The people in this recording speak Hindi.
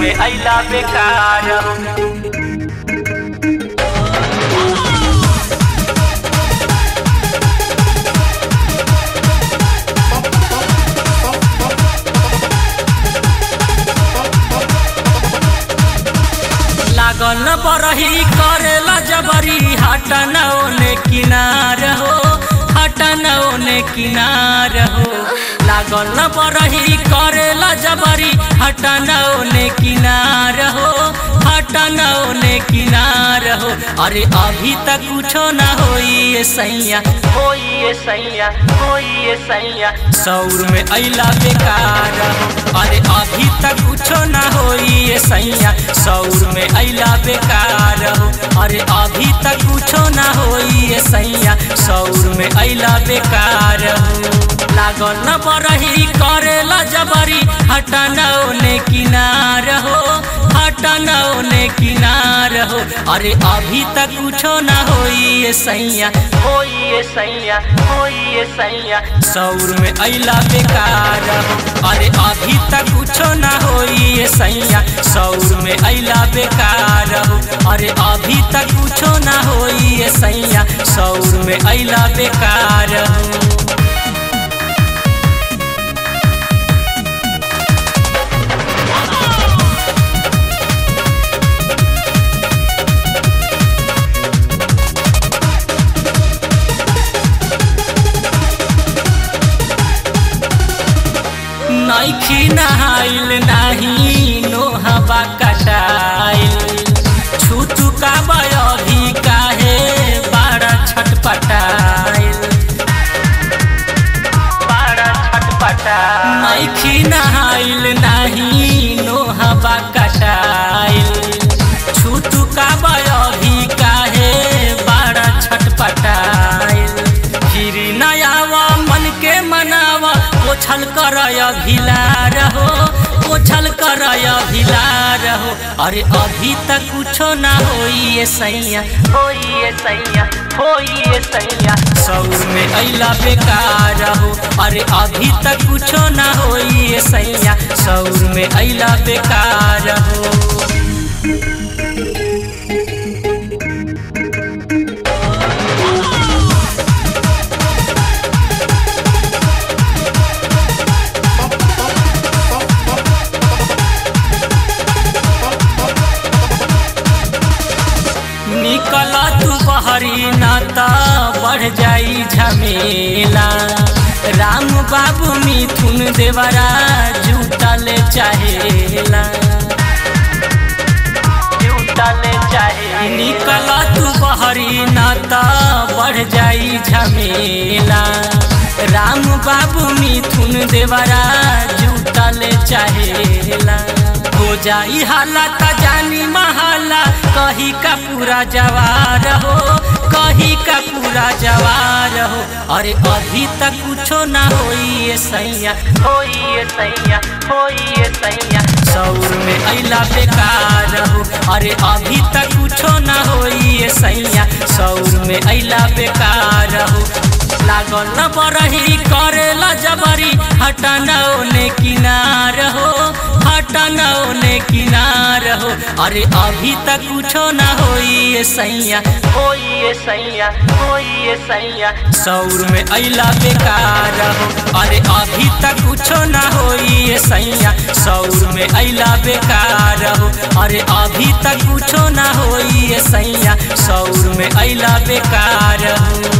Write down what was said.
में अइला बेकार लागल करेला जबरी, हटन ओने किनार हो, हटन ओने किनार हो। लागल बरही करेला जबरी, हटन ओने किनार अरे अभी तक कुछो ना ये सैया। ये सैया ये सैया। सौर में अइला बेकार। अरे अभी तक कुछो ना ये सैया। सौर में अइला बेकार। अरे अभी तक कुछो ना ये सैया। सौर में अइला बेकार। हो लागल न बरही करेला जबरी। हटन ओने किनार हो हटन ओने किनार। हो अरे अभी तक कुछो ना ये सैया। ये सैया ये सैया। सौर में अला बेकार अरे अभी तक कुछो ना ये सैया। सौर में अला बेकार अरे अभी तक कुछो ना ये सैया। सौर में अला बेकार नैखी नहाइल नाही नोहबा कटाइल छुटू का बयभी काहे, बाड़ा छटपटाइल बाड़ा नहाइल नाही नोहबा कटाइल काहे पोछल करय भिला रहो पोछल करय भिला रहो। अरे अभी तक कुछो ना ये सैया ये सैया ये सैया। सौर में अला बेकार हो, अरे अभी तक कुछो ना ये सैया। सौर में अला बेकार हो। जाई झमेला। राम बाबू मिथुन देवरा जुटल चाहेला। निकल तू बहरी नाता, बढ़ जाई झमेला। राम बाबू मिथुन देवरा जुटल चाहेला। हो जाई हालत, जानी महाला, कही का पूरा जवार हो कही का पूरा जवार हो अरे अभी तक कुछ ना हो ये सैया। हो ये सैया हो सैया। सौर में अला बेकार हो अरे अभी तक कुछ ना हो सैया। सौर में अला बेकार लागल न बरही करेला जबरी ओने किनार हो, हटन ओने किनार हो। अरे अभी तक कुछो ना ये सैया ये सैया सैया। सौर में अला बेकार हो। अरे अभी तक कुछो ना ये सैया, सौर में अला बेकार हो। अरे अभी तक कुछो ना ये सैया, सौर में अला बेकार हो।